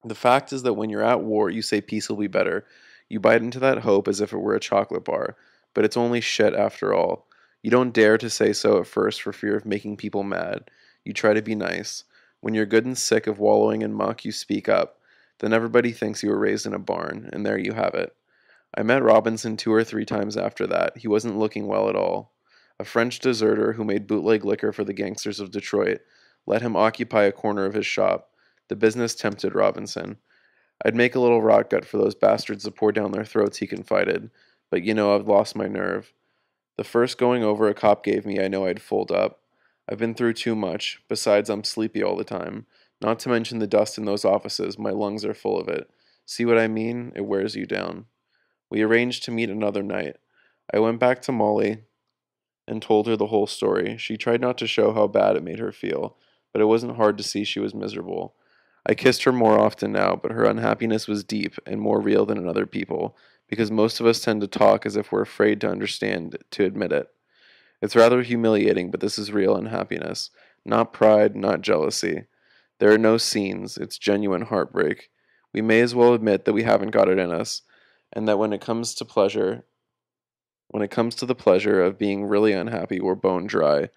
The fact is that when you're at war, you say peace will be better. You bite into that hope as if it were a chocolate bar, but it's only shit after all. You don't dare to say so at first for fear of making people mad. You try to be nice. When you're good and sick of wallowing in muck, you speak up. Then everybody thinks you were raised in a barn, and there you have it. I met Robinson two or three times after that. He wasn't looking well at all. A French deserter who made bootleg liquor for the gangsters of Detroit let him occupy a corner of his shop. The business tempted Robinson. I'd make a little rot gut for those bastards to pour down their throats, he confided, but you know I've lost my nerve. The first going over a cop gave me, I know I'd fold up. I've been through too much. Besides, I'm sleepy all the time. Not to mention the dust in those offices, my lungs are full of it. See what I mean? It wears you down. We arranged to meet another night. I went back to Molly and told her the whole story. She tried not to show how bad it made her feel, but it wasn't hard to see she was miserable. I kissed her more often now, but her unhappiness was deep and more real than in other people, because most of us tend to talk as if we're afraid to understand, to admit it. It's rather humiliating, but this is real unhappiness. Not pride, not jealousy. There are no scenes, it's genuine heartbreak. We may as well admit that we haven't got it in us, and that when it comes to pleasure, when it comes to the pleasure of being really unhappy, we're bone dry.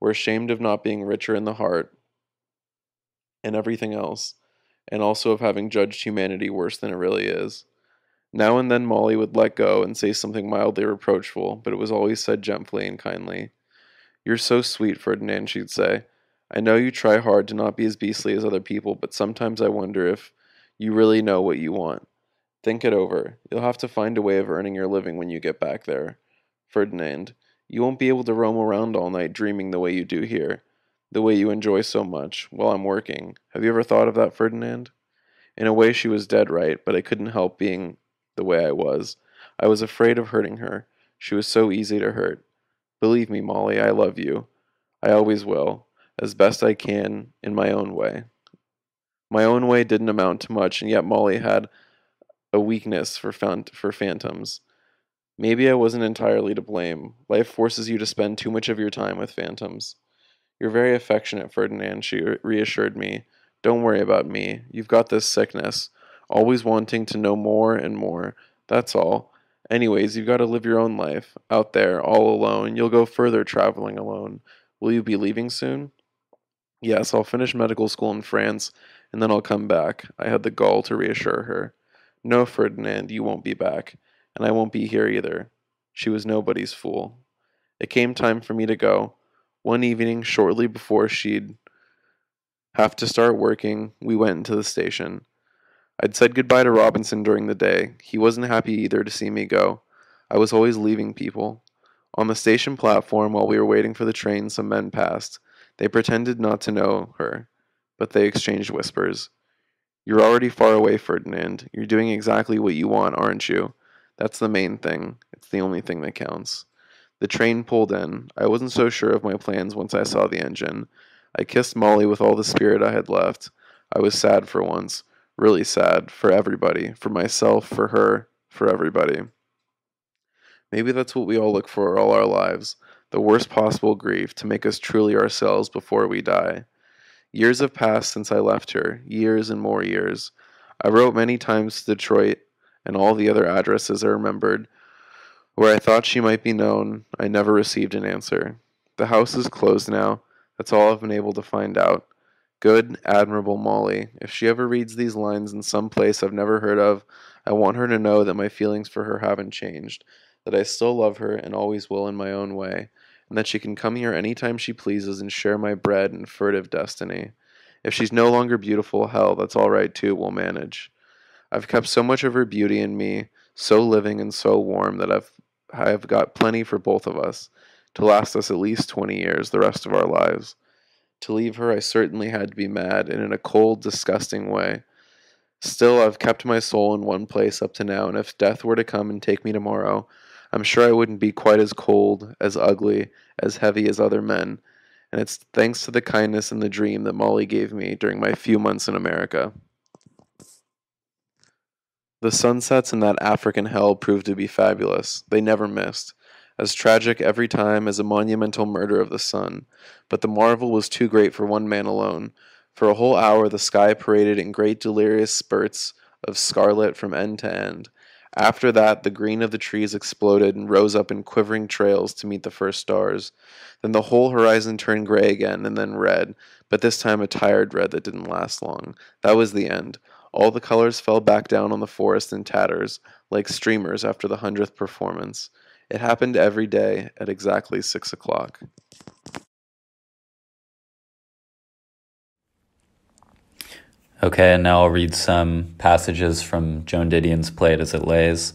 We're ashamed of not being richer in the heart and everything else, and also of having judged humanity worse than it really is. Now and then Molly would let go and say something mildly reproachful, but it was always said gently and kindly. You're so sweet, Ferdinand, she'd say. I know you try hard to not be as beastly as other people, but sometimes I wonder if you really know what you want. Think it over. You'll have to find a way of earning your living when you get back there. Ferdinand, you won't be able to roam around all night dreaming the way you do here, the way you enjoy so much, while I'm working. Have you ever thought of that, Ferdinand? In a way, she was dead right, but I couldn't help being the way I was. I was afraid of hurting her. She was so easy to hurt. Believe me, Molly, I love you. I always will, as best I can in my own way. My own way didn't amount to much, and yet Molly had a weakness for for phantoms. Maybe I wasn't entirely to blame. Life forces you to spend too much of your time with phantoms. You're very affectionate, Ferdinand, she reassured me. Don't worry about me. You've got this sickness, always wanting to know more and more. That's all. Anyways, you've got to live your own life. Out there, all alone. You'll go further traveling alone. Will you be leaving soon? Yes, I'll finish medical school in France, and then I'll come back. I had the gall to reassure her. No, Ferdinand, you won't be back, and I won't be here either. She was nobody's fool. It came time for me to go. One evening, shortly before she'd have to start working, we went into the station. I'd said goodbye to Robinson during the day. He wasn't happy either to see me go. I was always leaving people. On the station platform, while we were waiting for the train, some men passed. They pretended not to know her, but they exchanged whispers. You're already far away, Ferdinand. You're doing exactly what you want, aren't you? That's the main thing. It's the only thing that counts. The train pulled in. I wasn't so sure of my plans once I saw the engine. I kissed Molly with all the spirit I had left. I was sad for once. Really sad. For everybody. For myself, for her, for everybody. Maybe that's what we all look for all our lives the worst possible grief to make us truly ourselves before we die. Years have passed since I left her, years and more years. I wrote many times to Detroit and all the other addresses I remembered where I thought she might be known. I never received an answer. The house is closed now. That's all I've been able to find out. Good, admirable Molly. If she ever reads these lines in some place I've never heard of, I want her to know that my feelings for her haven't changed, that I still love her and always will in my own way, and that she can come here any time she pleases and share my bread and furtive destiny. If she's no longer beautiful, hell, that's all right too, we'll manage. I've kept so much of her beauty in me, so living and so warm that I've I've got plenty for both of us to last us at least 20 years, the rest of our lives. To leave her, I certainly had to be mad, and in a cold, disgusting way. Still, I've kept my soul in one place up to now, and if death were to come and take me tomorrow, I'm sure I wouldn't be quite as cold, as ugly, as heavy as other men, and it's thanks to the kindness and the dream that Molly gave me during my few months in America. The sunsets in that African hell proved to be fabulous. They never missed. As tragic every time as a monumental murder of the sun. But the marvel was too great for one man alone. For a whole hour the sky paraded in great delirious spurts of scarlet from end to end. After that, the green of the trees exploded and rose up in quivering trails to meet the first stars. Then the whole horizon turned gray again, and then red, but this time a tired red that didn't last long. That was the end. All the colors fell back down on the forest in tatters, like streamers after the hundredth performance. It happened every day at exactly six o'clock. Okay, and now I'll read some passages from Joan Didion's play As It Lays.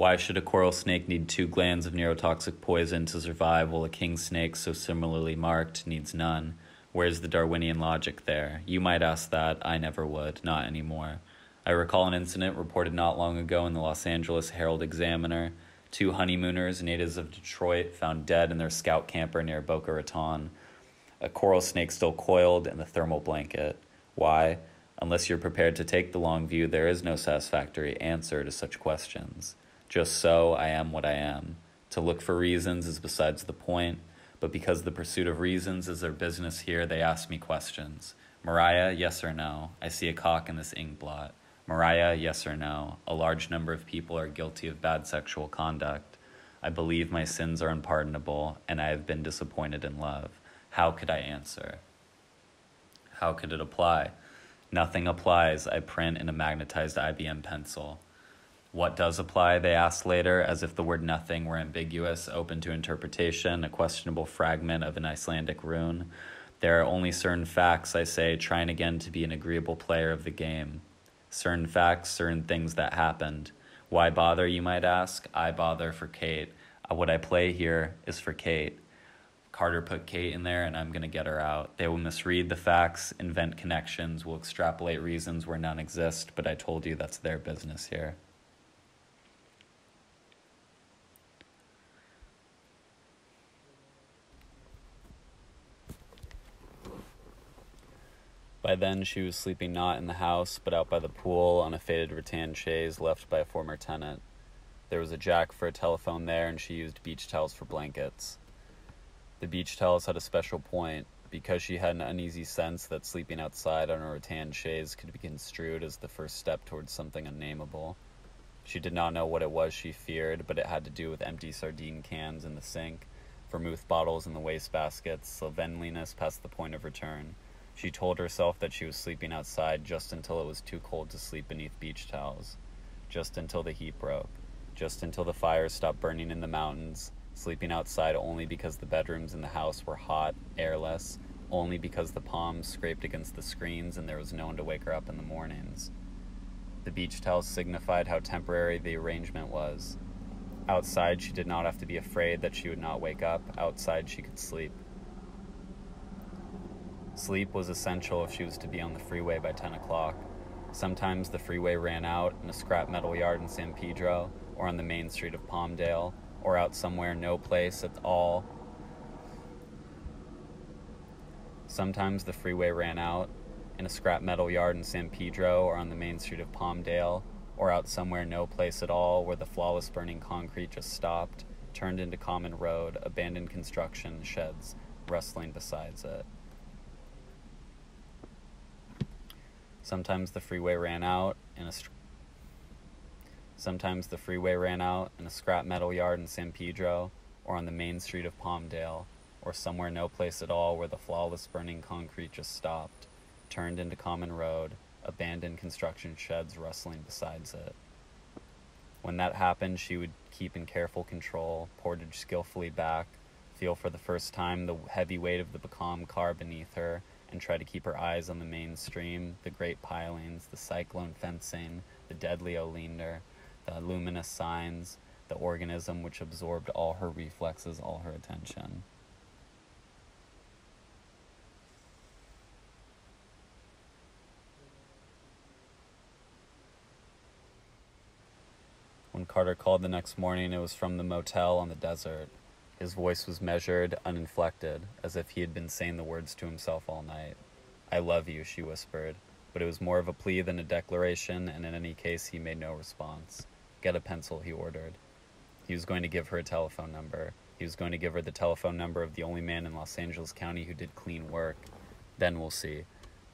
Why should a coral snake need two glands of neurotoxic poison to survive while a king snake, so similarly marked, needs none? Where's the Darwinian logic there? You might ask that. I never would. Not anymore. I recall an incident reported not long ago in the Los Angeles Herald Examiner. Two honeymooners, natives of Detroit, found dead in their scout camper near Boca Raton. A coral snake still coiled in the thermal blanket. Why? Unless you're prepared to take the long view, there is no satisfactory answer to such questions. Just so I am what I am. To look for reasons is besides the point, but because the pursuit of reasons is their business here, they ask me questions. Maria, yes or no? I see a cock in this ink blot. Maria, yes or no? A large number of people are guilty of bad sexual conduct. I believe my sins are unpardonable, and I have been disappointed in love. How could I answer? How could it apply? Nothing applies, I print in a magnetized IBM pencil. What does apply, they ask later, as if the word nothing were ambiguous, open to interpretation, a questionable fragment of an Icelandic rune. There are only certain facts, I say, trying again to be an agreeable player of the game. Certain facts, certain things that happened. Why bother, you might ask? I bother for Kate. Uh, what I play here is for Kate. Carter put Kate in there, and I'm going to get her out. They will misread the facts, invent connections, will extrapolate reasons where none exist, but I told you that's their business here. By then, she was sleeping not in the house, but out by the pool on a faded rattan chaise left by a former tenant. There was a jack for a telephone there, and she used beach towels for blankets. The beach towels had a special point because she had an uneasy sense that sleeping outside on a rattan chaise could be construed as the first step towards something unnameable. She did not know what it was she feared, but it had to do with empty sardine cans in the sink, vermouth bottles in the wastebaskets, slovenliness past the point of return. She told herself that she was sleeping outside just until it was too cold to sleep beneath beach towels, just until the heat broke, just until the fires stopped burning in the mountains, sleeping outside only because the bedrooms in the house were hot, airless, only because the palms scraped against the screens and there was no one to wake her up in the mornings. The beach towels signified how temporary the arrangement was. Outside, she did not have to be afraid that she would not wake up. Outside, she could sleep. Sleep was essential if she was to be on the freeway by 10 o'clock. Sometimes the freeway ran out in a scrap metal yard in San Pedro, or on the main street of Palmdale, or out somewhere no place at all. Sometimes the freeway ran out in a scrap metal yard in San Pedro, or on the main street of Palmdale, or out somewhere no place at all where the flawless burning concrete just stopped, turned into common road, abandoned construction sheds rustling besides it. Sometimes the freeway ran out in a Sometimes the freeway ran out in a scrap metal yard in San Pedro or on the main street of Palmdale or somewhere no place at all where the flawless burning concrete just stopped, turned into common road, abandoned construction sheds rustling besides it. When that happened, she would keep in careful control, portage skillfully back, feel for the first time the heavy weight of the becalmed car beneath her, and try to keep her eyes on the main stream, the great pilings, the cyclone fencing, the deadly oleander, the luminous signs, the organism which absorbed all her reflexes, all her attention. When Carter called the next morning, it was from the motel on the desert. His voice was measured, uninflected, as if he had been saying the words to himself all night. I love you, she whispered, but it was more of a plea than a declaration, and in any case, he made no response. Get a pencil, he ordered. He was going to give her a telephone number. He was going to give her the telephone number of the only man in Los Angeles County who did clean work. Then we'll see.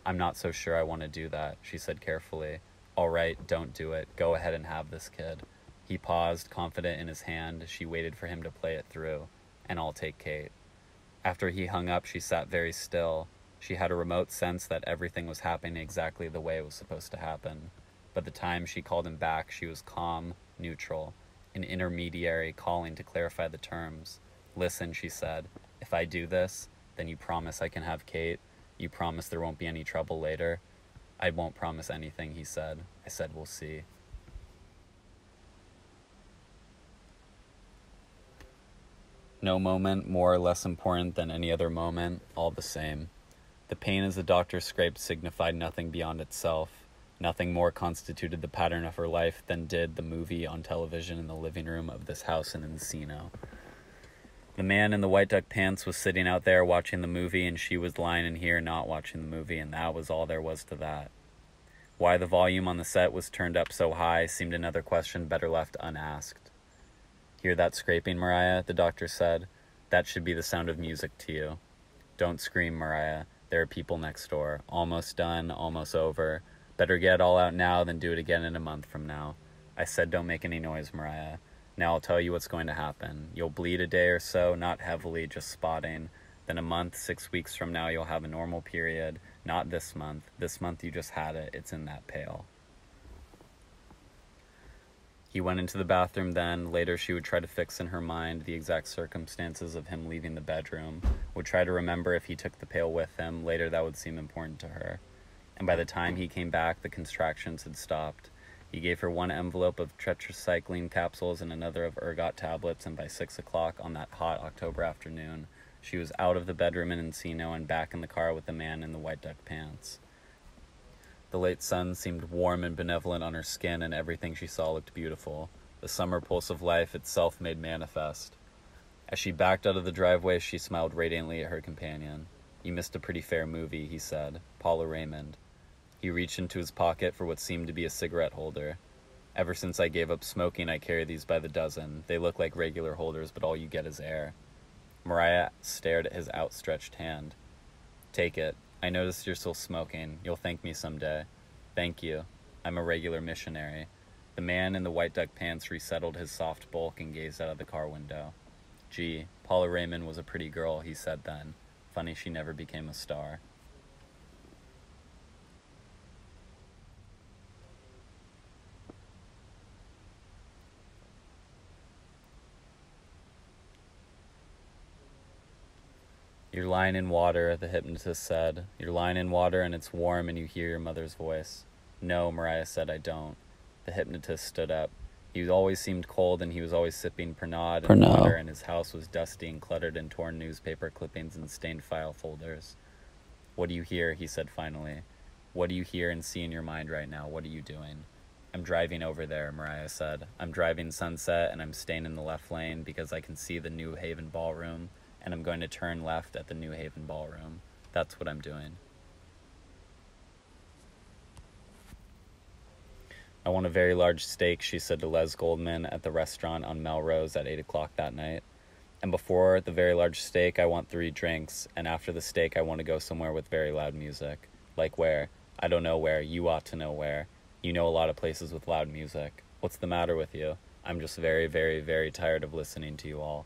I'm not so sure I want to do that, she said carefully. All right, don't do it. Go ahead and have this kid. He paused, confident in his hand. She waited for him to play it through. And I'll take Kate. After he hung up, she sat very still. She had a remote sense that everything was happening exactly the way it was supposed to happen. But the time she called him back, she was calm, neutral, an intermediary calling to clarify the terms. Listen, she said, if I do this, then you promise I can have Kate? You promise there won't be any trouble later? I won't promise anything, he said. I said, we'll see. No moment more or less important than any other moment, all the same. The pain as the doctor scraped signified nothing beyond itself. Nothing more constituted the pattern of her life than did the movie on television in the living room of this house in Encino. The man in the white duck pants was sitting out there watching the movie, and she was lying in here not watching the movie, and that was all there was to that. Why the volume on the set was turned up so high seemed another question better left unasked. Hear that scraping, Maria? The doctor said. That should be the sound of music to you. Don't scream, Maria. There are people next door. Almost done, almost over. Better get it all out now than do it again in a month from now. I said don't make any noise, Maria. Now I'll tell you what's going to happen. You'll bleed a day or so, not heavily, just spotting. Then a month, six weeks from now, you'll have a normal period. Not this month. This month you just had it. It's in that pail. He went into the bathroom then. Later, she would try to fix in her mind the exact circumstances of him leaving the bedroom, would try to remember if he took the pail with him. Later, that would seem important to her. And by the time he came back, the contractions had stopped. He gave her one envelope of tetracycline capsules and another of ergot tablets, and by six o'clock on that hot October afternoon, she was out of the bedroom in Encino and back in the car with the man in the white duck pants. The late sun seemed warm and benevolent on her skin, and everything she saw looked beautiful, the summer pulse of life itself made manifest. As she backed out of the driveway, she smiled radiantly at her companion. You missed a pretty fair movie, he said. Paula Raymond. He reached into his pocket for what seemed to be a cigarette holder. Ever since I gave up smoking, I carry these by the dozen. They look like regular holders, but all you get is air. Maria stared at his outstretched hand. Take it. I noticed you're still smoking. You'll thank me someday. Thank you. I'm a regular missionary. The man in the white duck pants resettled his soft bulk and gazed out of the car window. Gee, Paula Raymond was a pretty girl, he said then. Funny she never became a star. You're lying in water, the hypnotist said. You're lying in water and it's warm and you hear your mother's voice. No, Maria said, I don't. The hypnotist stood up. He always seemed cold and he was always sipping Pernod and Pernod. water and his house was dusty and cluttered in torn newspaper clippings and stained file folders. What do you hear? He said finally. What do you hear and see in your mind right now? What are you doing? I'm driving over there, Maria said. I'm driving Sunset and I'm staying in the left lane because I can see the New Haven ballroom and I'm going to turn left at the New Haven ballroom. That's what I'm doing. I want a very large steak, she said to Les Goldman at the restaurant on Melrose at 8 o'clock that night. And before the very large steak, I want three drinks. And after the steak, I want to go somewhere with very loud music. Like where? I don't know where. You ought to know where. You know a lot of places with loud music. What's the matter with you? I'm just very, very, very tired of listening to you all.